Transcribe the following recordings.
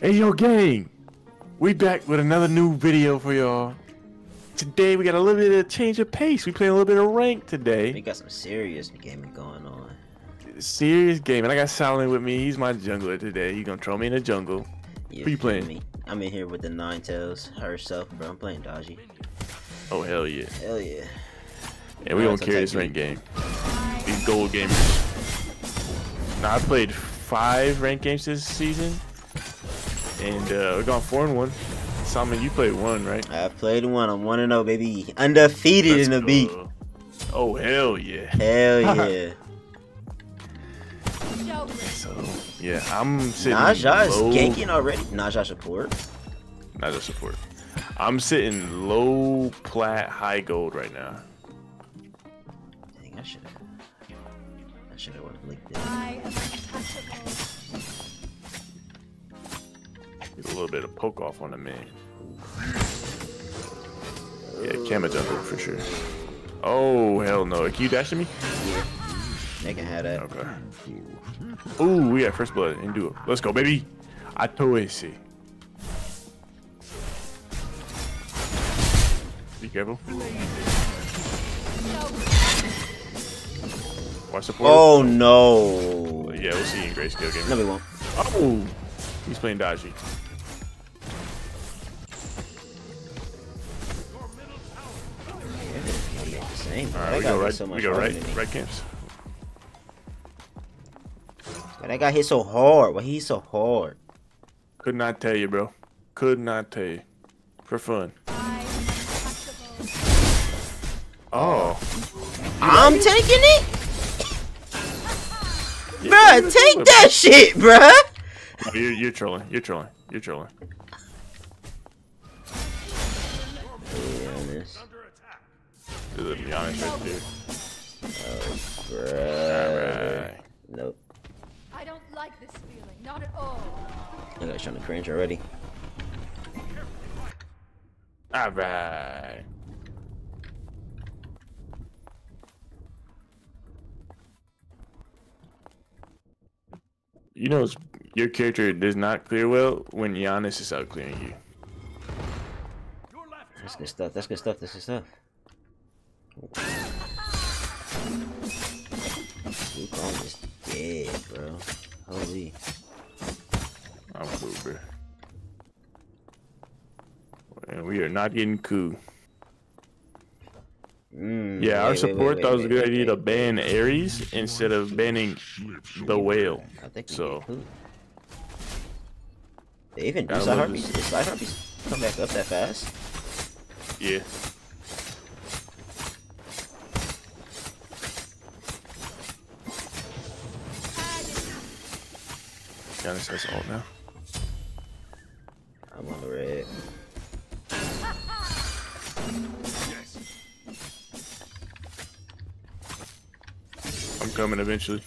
Hey yo gang! We back with another new video for y'all. Today we got a little bit of change of pace. We playing a little bit of rank today. We got some serious gaming going on. Serious gaming. I got Silent with me. He's my jungler today. He gonna throw me in the jungle. You Who you playing? Me? I'm in here with the Nine Tails herself, bro. I'm playing Daji. Oh hell yeah. Hell yeah. Yeah, we gonna Alright, carry this take rank game. These gold gamers. Now I played five rank games this season. And uh, we're going four and one. Simon, you played one, right? I've played one. I'm 1 and 0, baby. Undefeated Let's in the beat. Oh hell yeah. Hell yeah. So yeah, I'm sitting Naja is ganking already. Naja support. Not just support. I'm sitting low plat, high gold right now. Dang, I should have. I should have went licked it. I. Get a little bit of poke off on the man. Yeah, camera jungle for sure. Oh hell no! Can you dash to me? They can have that. Okay. Ooh, we got first blood and do it. Let's go, baby. I told you. Be careful. Watch support. Oh, oh. no. Yeah, we'll see you in grayscale game. No, we won't. Oh, he's playing Daji. Same. All right, we guy go right. so we much go right. Right camps. But I guy hit so hard. Why he so hard? Could not tell you, bro. Could not tell you. For fun. I am untouchable. Oh, I'm taking it. Yeah, Bruh, take that shit, bruh. Oh, bro. No, you're, you're trolling. You're trolling. You're trolling. Yeah, this. To be honest, right there. Bruh. Alright. Nope. I don't like this feeling. Not at all. That guy's trying to cringe already. Alright. You know, your character does not clear well when Janus is out clearing you. That's good stuff. That's good stuff. That's good stuff. Wukong is dead, bro. Holy. I'm cool, bro. And we are not getting coup. Mm, Yeah, our wait, wait, support wait, thought it was a good wait, idea to ban wait. Ares instead of banning the whale. I think we So-. They even do side harpies. Did side harpies come back up that fast? Yeah. Janus has ult now. I'm on the coming eventually.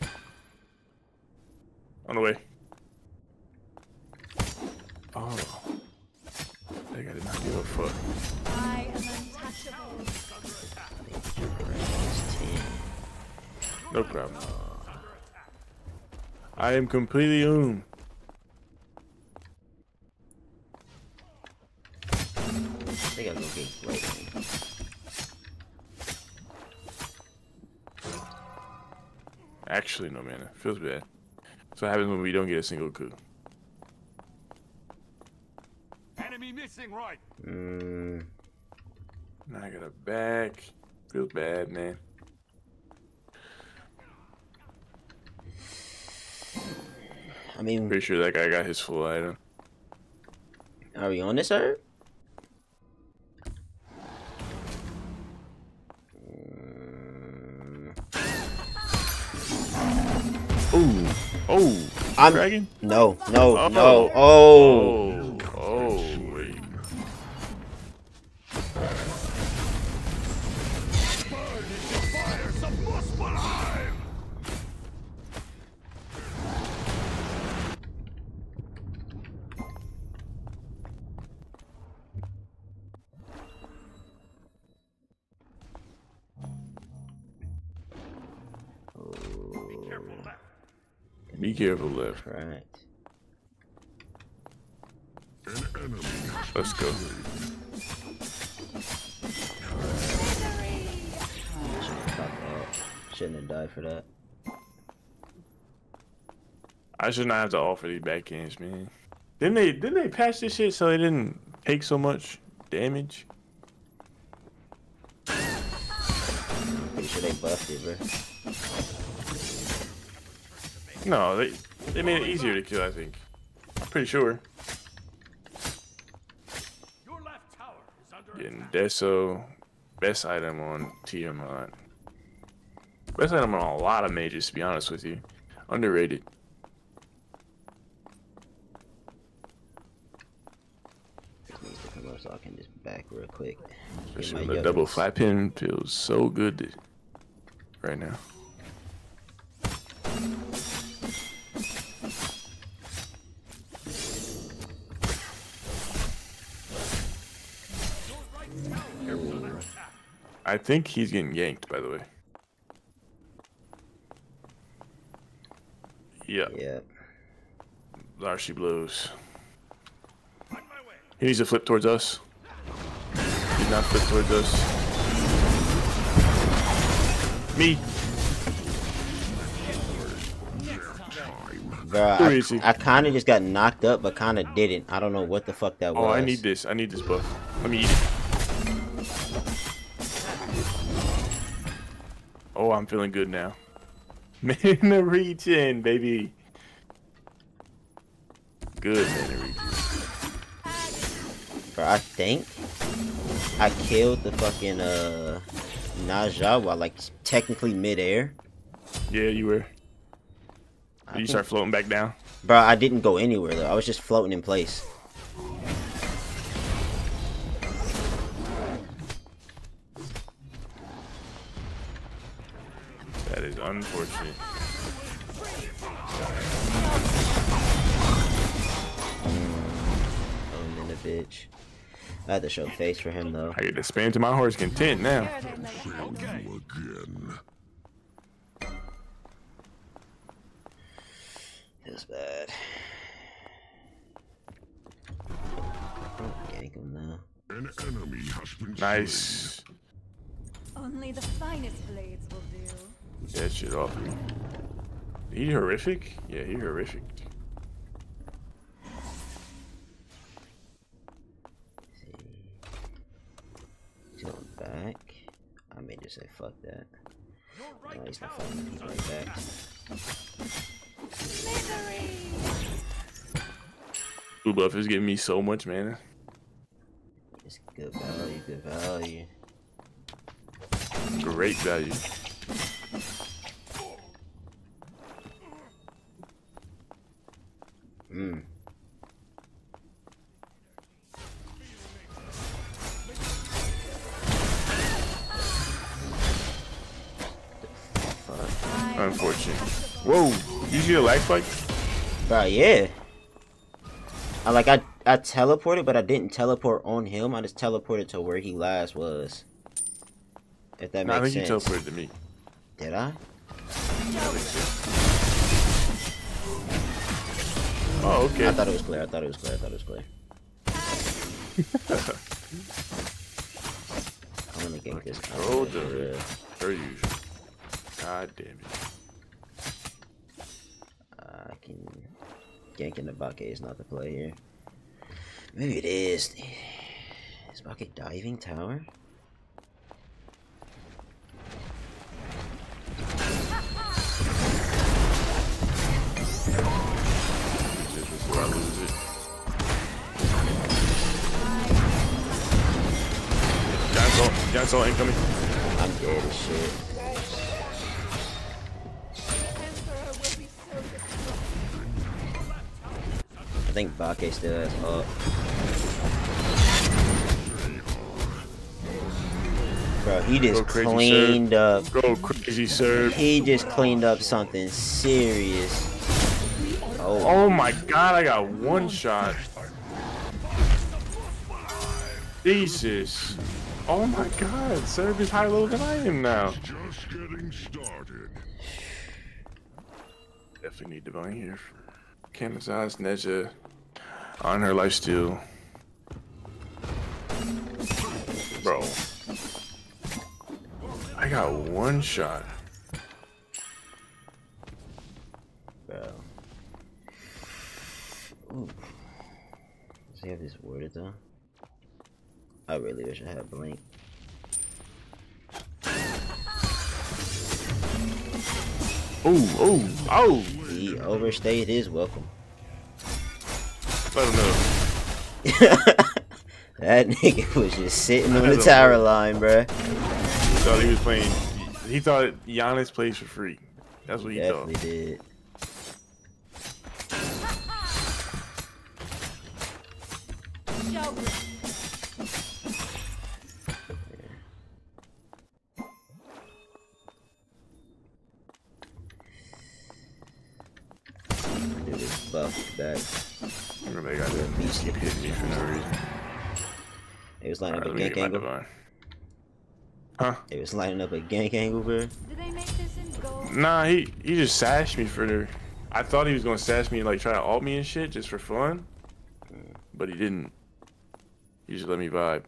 On the way. Oh. I think I did not give a fuck. I am untouchable. No problem. I am completely oom. Actually, no, man. It feels bad. So what happens when we don't get a single coup. Enemy missing right. Mm, Now I got a back. Feels bad, man. I mean, Pretty sure that guy got his full item. are we on this herb? I'm- Dragon? no, no, Oh. no. Oh. Oh. Oh. Careful, left. Right. An enemy has Let's go. Shouldn't have died for that. I should not have to offer these back backhands, man. Didn't they? Didn't they patch this shit so they didn't take so much damage? Pretty sure they buffed it, bro. No, they they made it easier to kill. I think. Pretty sure. Your left tower is under Getting Deso, best item on Tiamat. Best item on a lot of mages, to be honest with you. Underrated. This needs to come up so I can just back real quick. Especially when the double flat pen feels so good right now. I think he's getting yanked, by the way. Yeah, Yeah. Larshi blows. He needs to flip towards us. He's not flip towards us. Me. Bro, I. I kind of just got knocked up, but kind of didn't. I don't know what the fuck that was. Oh, I need this. I need this buff. Let me eat it. Oh, I'm feeling good now. Mana regen, baby. Good mana regen. Bro, I think I killed the fucking uh Naja while like technically midair. Yeah, you were. I You think- start floating back down. Bro, I didn't go anywhere though. I was just floating in place. Unfortunate. Oh, and a bitch. I had to show face for him though. I get to spam to my heart's content now. Here they lay hands. Okay. Again. Feels bad. Oh, gank him now. An enemy has been slain. Nice. Only the finest blades will do. Get that shit off me. He horrific? Yeah, he horrific. He's going back. I may just say fuck that. Your No, he's not tower fucking is he's under right back. Blue buff is giving me so much mana. It's good value, good value. Great value. Mm. Unfortunate. Whoa! You see a lag spike? Bro, yeah. I like I I teleported, but I didn't teleport on him. I just teleported to where he last was. If that Nah, I makes think you sense. teleported to me. Did I? Oh, okay. I thought it was clear. I thought it was clear. I thought it was clear. I'm gonna gank this. Oh, the- Per usual. God damn it. I can ganking the bucket is not the play here. Maybe it is. Is Bake diving tower? Before I lose it. Giant salt. Giant salt incoming. I'm dead as shit. Emperor will be so destroyed. I think Bake still has up. Bro, he just Go crazy, sir. cleaned up. Go crazy, sir. He just cleaned up something serious. Oh, Oh my god, I got one shot. Jesus. Oh my god, Serb is higher level than I am now. Just getting started. Definitely need Divine here. Camazotz, Neja on her life steal. Bro. I got one shot. Does he have this worded though? I really wish I had a blink. Oh, oh, oh! He overstayed his welcome. Him know. That nigga was just sitting on the tower line, bruh. He thought he was playing. He thought Janus plays for free. That's what he Definitely thought. did. Was lining Alright, up a gank angle. divine. Huh? It was lining up a gank angle, bro. Do they make this in gold? Nah, he he just sashed me for the. I thought he was gonna sash me and like try to alt me and shit just for fun, but he didn't. He just let me vibe.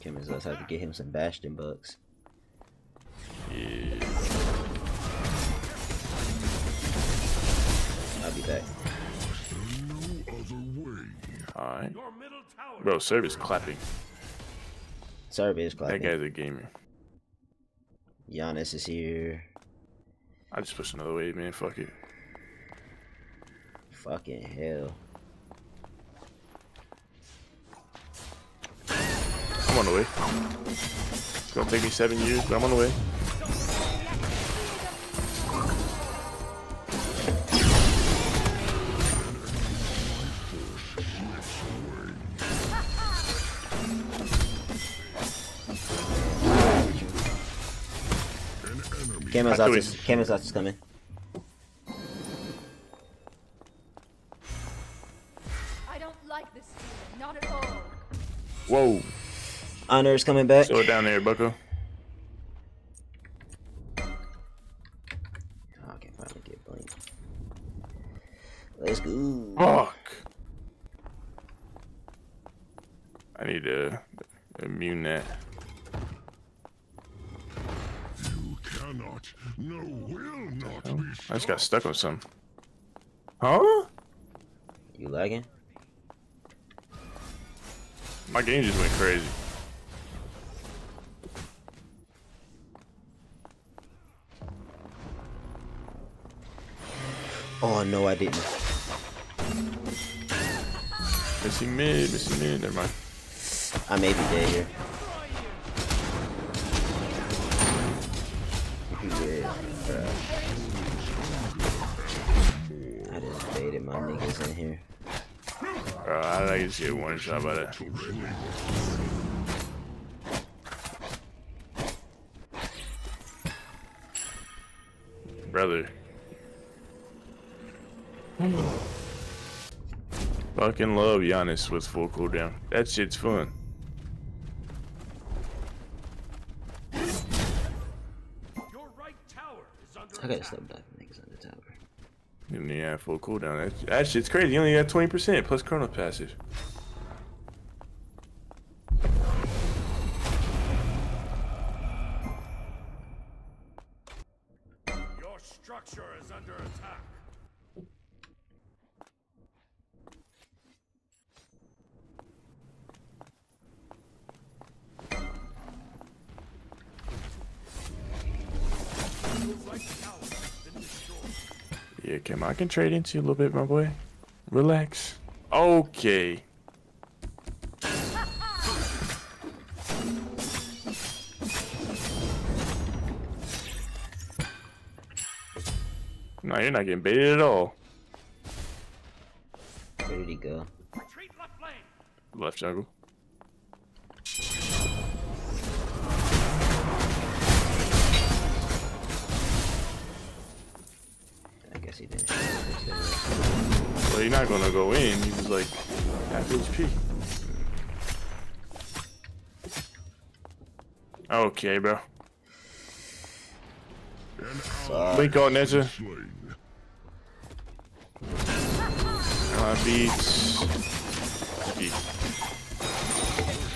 Kim is us have to get him some Bastion bucks. Yeah. I'll be back. No other way. All right, Your middle tower bro. Service clapping. Sorry, is That guy's a gamer. Janus is here. I just pushed another wave, man. Fuck it. Fucking hell. I'm on the way. It's gonna take me seven years, but I'm on the way. Enemy. Camel's out thought is he- out is coming. I don't like this feeling, not at all. Whoa. Honor is coming back. Slow down there, Bucko. Cannot, no, will not be I just got stuck on some. Huh? You lagging? My game just went crazy. Oh no, I didn't. Missing mid, missing mid. Never mind. I may be dead here. Just get one shot by that? Brother. Fucking love Janus with full cooldown. That shit's fun. Your right tower is under I gotta attack. stop diving niggas on the tower. Have full cooldown. That, that shit's crazy. You only got 20% plus chrono passive. Can trade into you a little bit, my boy. Relax. Okay. No, you're not getting baited at all. Where did he go? Retreat left lane. Left jungle. You're not gonna go in. He was like half HP. Okay, bro. Blink on Ninja. Slain. Uh, beats. Beat.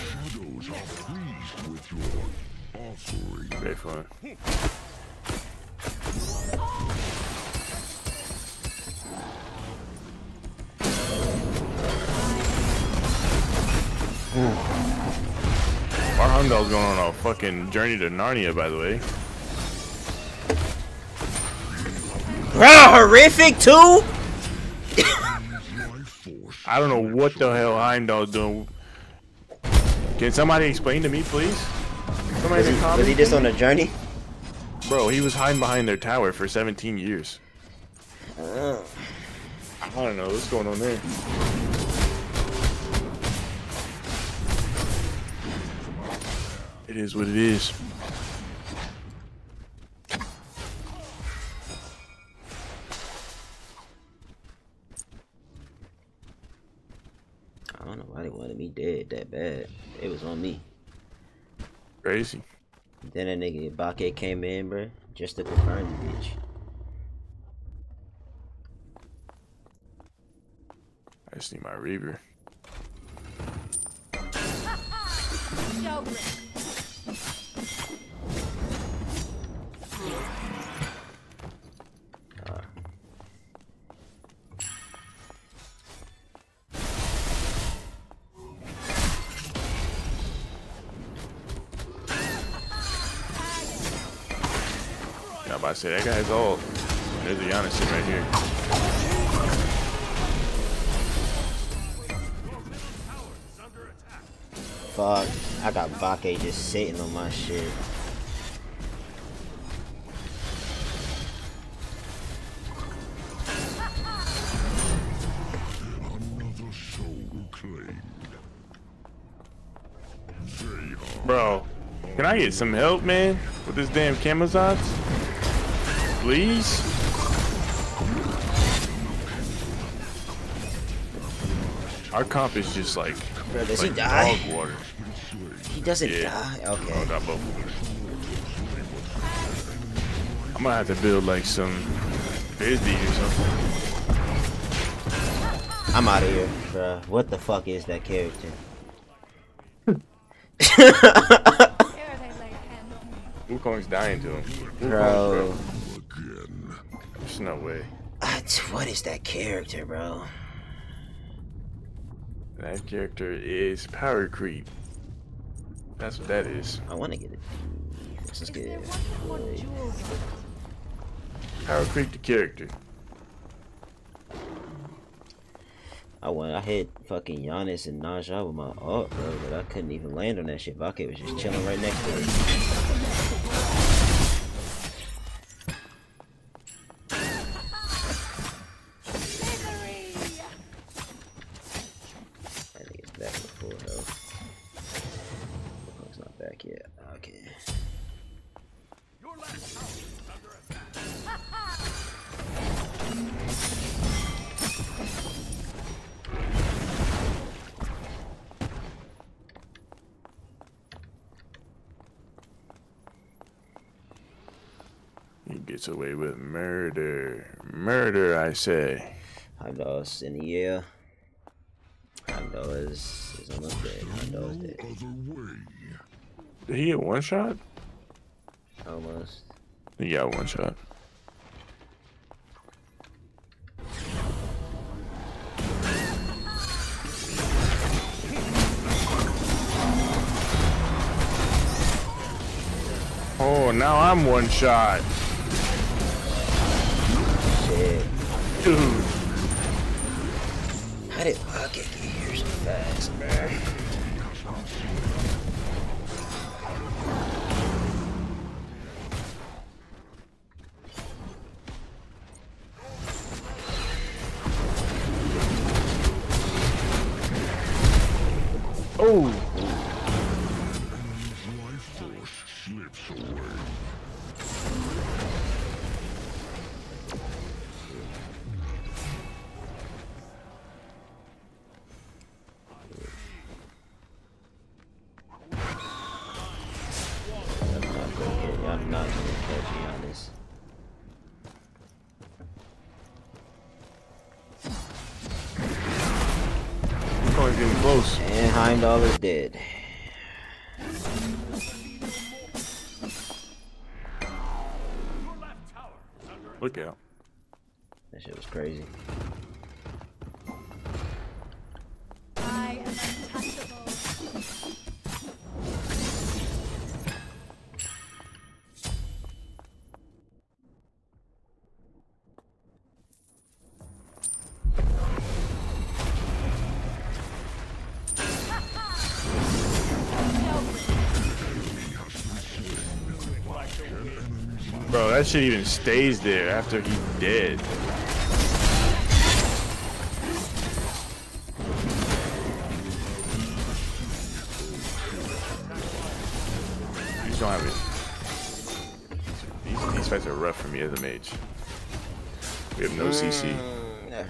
Shadows are pleased with your offering. Very fun. Our Heimdall's going on a fucking journey to Narnia, by the way. Bro, horrific too? I don't know what the hell Heimdall's doing. Can somebody explain to me, please? Somebody Was he, was he just on a journey? Bro, he was hiding behind their tower for 17 years. Uh, I don't know what's going on there. It is what it is. I don't know why they wanted me dead that bad. It was on me. Crazy. Then that nigga Bake came in, bro, just to confirm the bitch. I just need my Reaver. Yeah, I'm about to say that guy's old. There's a Janus right here. Fuck, I got Bake just sitting on my shit. Another soul claimed. They are Bro, can I get some help, man? With this damn Camazotz? Please? Our comp is just like, Bro, does he die? dog water. He doesn't Yeah. die. Oh, Okay. got both. I'm gonna have to build like some Bizdy or something. I'm out of here, bro. What the fuck is that character? Here they lay hands on me. Wukong's dying to him. Wukong's, Bro, again. There's no way. Ah, I- what is that character, bro? That character is power creep. That's what that is. I want to get it. Let's just Is get it. one with more jewels on it? Power creep the character. I went. I hit fucking Janus and Naja with my ult, bro, but I couldn't even land on that shit. Bake was just chilling right next to it. I say. Heimdall is in the air. Heimdall is, is almost dead. Heimdall is dead. Did he get one shot? Almost. He got one shot. Oh, now I'm one shot. Dude. And Heimdall is dead. Your left tower is under attack. Look out. That shit was crazy. That shit even stays there after he's dead. You don't have it. These, these fights are rough for me as a mage. We have no CC. Mm, that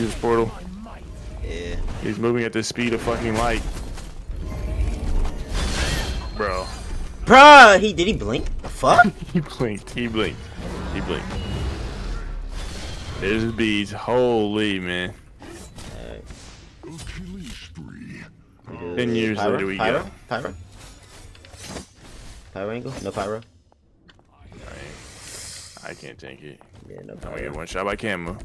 Use his portal. Yeah. He's moving at the speed of fucking light. Bro. Bruh, he did he blink? The fuck? He blinked. He blinked. He blinked. There's his. Holy man. Alright. Achilles spree. we do Ten years pyro? later we pyro? go. Pyro? Pyro angle? No pyro? Alright. I can't take it. Yeah, no I'm gonna get one shot by Camo.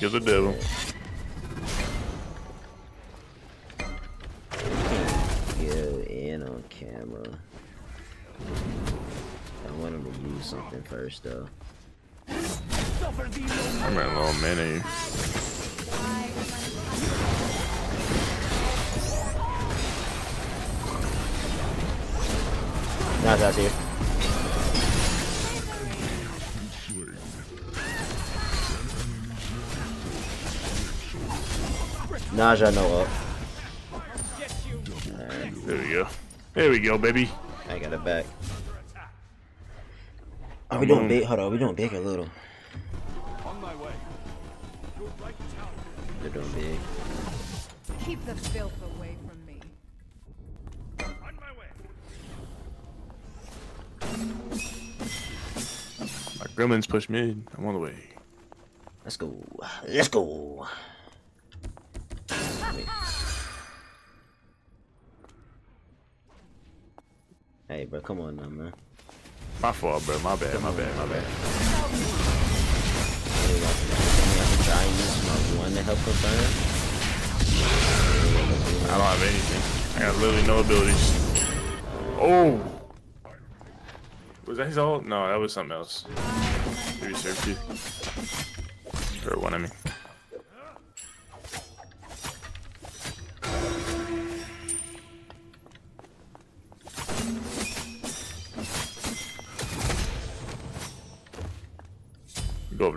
Speak of the devil. Go in on camera. I want him to use something first though. I'm running low on mana. I am untouchable. That's here. Naja no up. There we go. There we go, baby. I got it back. Are we I'm doing on. big? Hold on, are we doing big or little? On my way. Your right tower They're doing big. Keep the filth away from me. on my way. My gremlins push mid. I'm on the way. Let's go. Let's go. Hey, bro, come on now, man. My fault, bro. My bad. My bad. My bad. I don't have anything. I got literally no abilities. Oh! Was that his ult? No, that was something else. Maybe you. Or one, I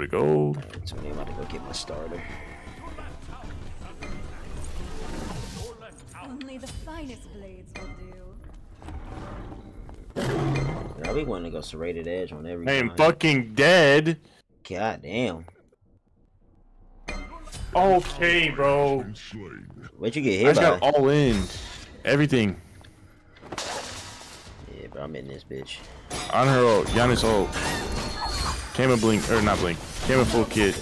mean. Go over to gold. Alright, so I'm about to go get my starter. Only the finest blades will do. Now we want to go serrated edge on every. I am fucking dead. God damn. Okay, bro. Been slain. Where'd you get I hit just by? got all in. Everything. Yeah, bro, I'm in this bitch. On her ult. Janus ult. Came a blink. Or not blink. Came a full kit.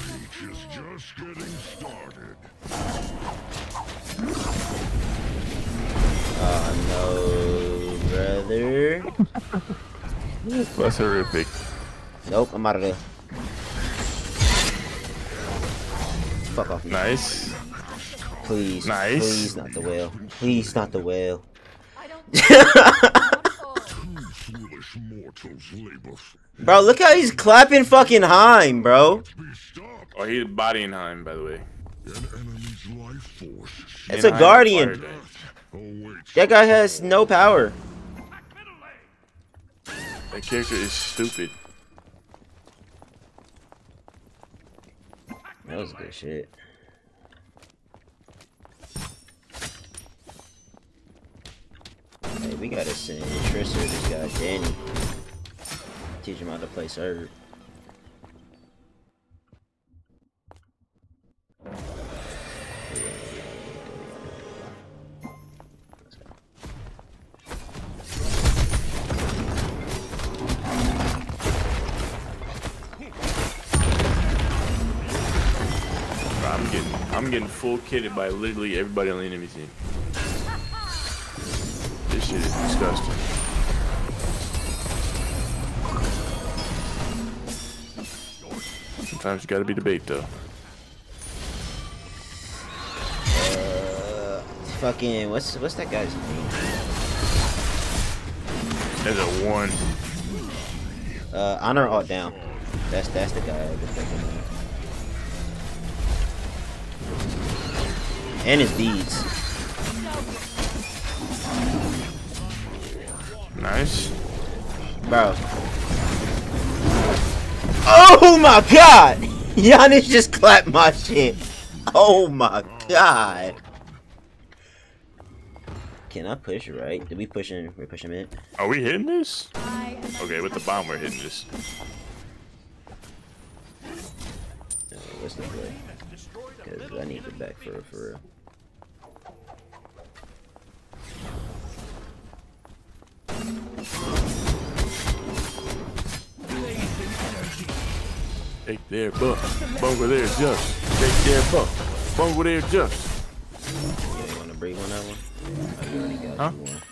Peach is just getting started. Oh no, brother. That's horrific. Nope, I'm out of there. Fuck off. Nice. Please. Nice. Please, not the whale. Please, not the whale. I don't. Not all. Two foolish mortals labor. Bro, look how he's clapping fucking Heim, bro. Oh, he's bodying Heim, by the way. An enemy's life force. It's And a I am guardian. fire giant. awaits. Oh, that guy has no power. That character is stupid. That was good shit. Hey, we gotta send Trista this guy Danny. Teach him how to play serve. I'm getting I'm getting full kitted by literally everybody on the enemy team. Shit is disgusting. Sometimes you gotta be the bait though. Uh, fucking what's what's that guy's name? There's a one. Uh, honor alt down. That's that's the guy I've been thinking of. And his beads. Nice. Bro. Oh my god! Janus just clapped my shit. Oh my god. Can I push right? Did we push in? We're pushing it. Are we hitting this? Okay, with the bomb we're hitting this. Uh, what's the play? Because I need the back for for real. Take their buck. Bungle their just. Take their buck. Bungle their just. You want to breathe on that one? You already got Huh? one.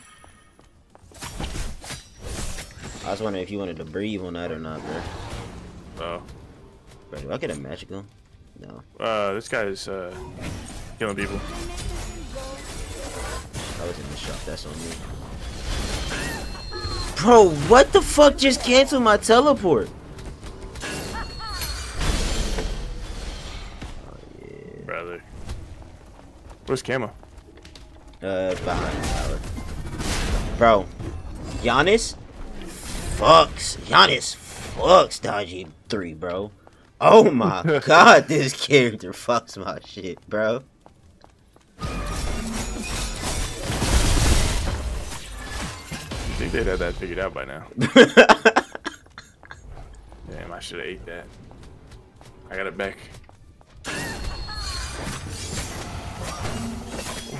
I was wondering if you wanted to breathe on that or not, bro. Oh. Bro, do I get a magical? No. Uh, this guy is, uh, killing people. I was in the shop. That's on me. Bro, what the fuck just canceled my teleport? Oh yeah. Brother. Where's Camo? Uh, behind the tower. Bro, Janus fucks. Janus fucks Daji 3, bro. Oh my god, this character fucks my shit, bro. They'd have that figured out by now? Damn, I should have ate that. I got it back.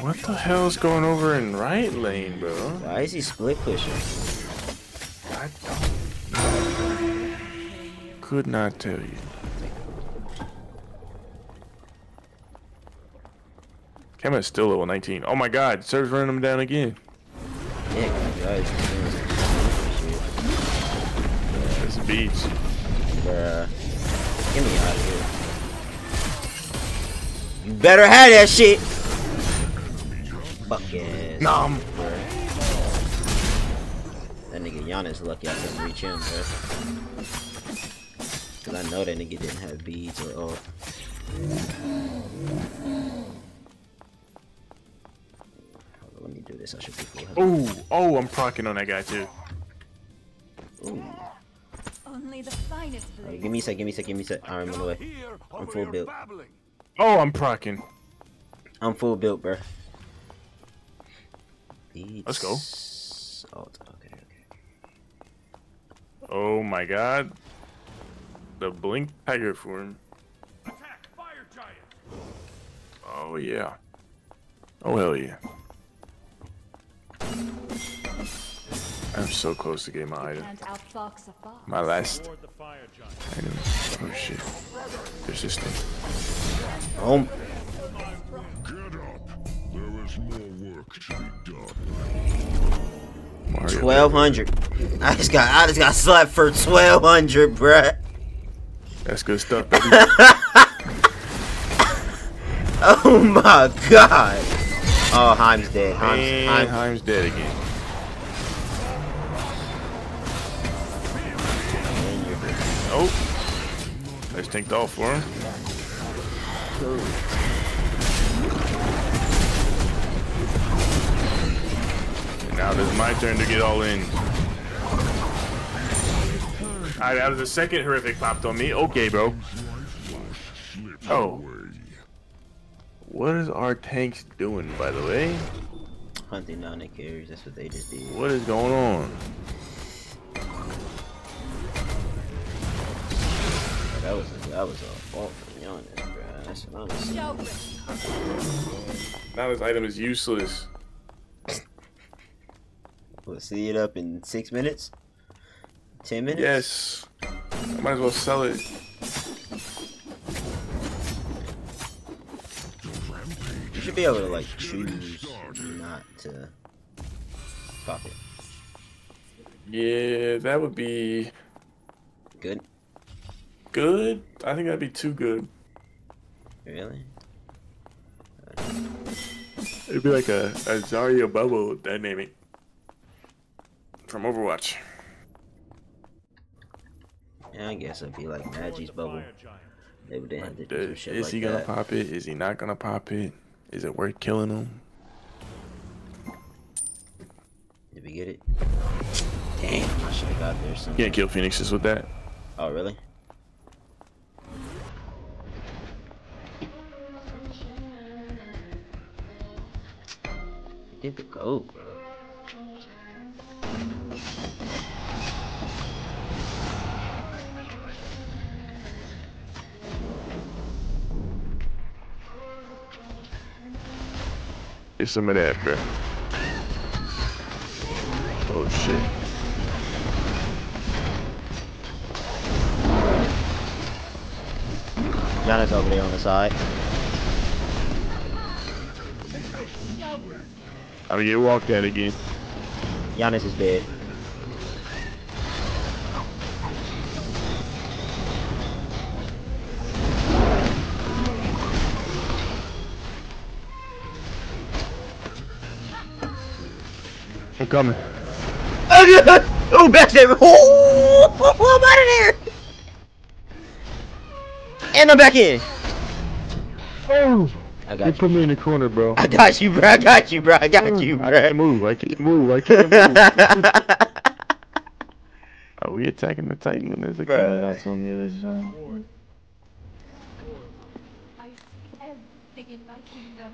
What the hell's going over in right lane, bro? Why is he split pushing? I don't know. Could not tell you. Kema's still level 19. Oh my god, Serve's running him down again. Yeah, guys, doing some shit. That's. Bruh. Get me out of here. You better have that shit. Fuck yes. Nom. bruh. That nigga Janus lucky I couldn't reach him, bro. Cause I know that nigga didn't have beads or oh. Hold on, do this. I should be full health. Oh, oh, I'm procking on that guy too. Ooh. only the finest Alright, give me a sec. Give me a sec. Give me a sec. I'm on the way. I'm full built. babbling. Oh, I'm procking. I'm full built, bro. Beads. Let's go. Alt. Okay. Okay. Oh my god. The blink tiger form. Attack, fire giant. Oh yeah. Oh hell yeah. I'm so close to getting my item. Can't outfox a fox. My last Toward the fire giant. item. Oh shit. There's this thing. Oh, Get up. There is more work to be done. Twelve hundred. I just got. I just got slapped for twelve hundred, bruh. That's good stuff, baby. Oh my god. Oh, Heim's dead. Heim's, and Heim, Heim's dead again. Oh. Nice tanked all for him. And now it is my turn to get all in. Alright, that was the second horrific popped on me. Okay, bro. Oh. What is our tanks doing, by the way? Hunting down the carriers, that's what they just did. What is going on? That was a, that was a fault from Janus, bro. That's what I'm saying. Now this item is useless. We'll see it up in six minutes. Ten minutes. Yes. I might as well sell it. You should be able to like choose not to pop it. Yeah, that would be Good. Good. I think that'd be too good. Really? It'd be like a, a Zarya bubble dynamic from Overwatch. Yeah, I guess it'd be like Magi's bubble. They would have to do shit is like he gonna that. pop it? Is he not gonna pop it? Is it worth killing him? Did we get it? Damn, I should have got there some. Can't kill Phoenixes with that. Oh, really? The gold, bro. Get some of that, bro. Oh shit. Janus over there on the side. I'm gonna get walked at again. Janus is dead. I'm coming. Oh, backstab! Oh, I'm out of there! And I'm back in. Oh! I got you. put me in the corner, bro. I got you, bro. I got you, bro. I got mm. you, I bro. can't move. I can't move. I can't move. Are we attacking the Titan when there's a Bruh. king that's on the other side? I see everything in my kingdom.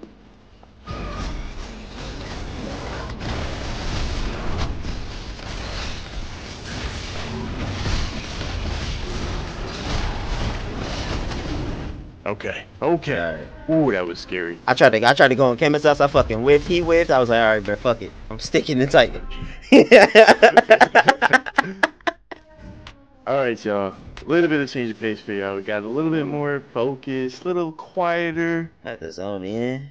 Okay. Okay. Ooh, that was scary. I tried to I tried to go on Kevin's house. I fucking whiffed. He whiffed. I was like, all right, bro, fuck it. I'm sticking the Titan. All right, y'all. A little bit of change of pace for y'all. We got a little bit more focused, a little quieter, That's all, man.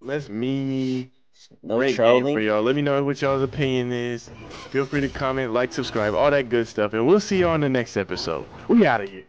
less me. No Great game trolling. for y'all. Let me know what y'all's opinion is. Feel free to comment, like, subscribe, all that good stuff, and we'll see you on the next episode. We out of here.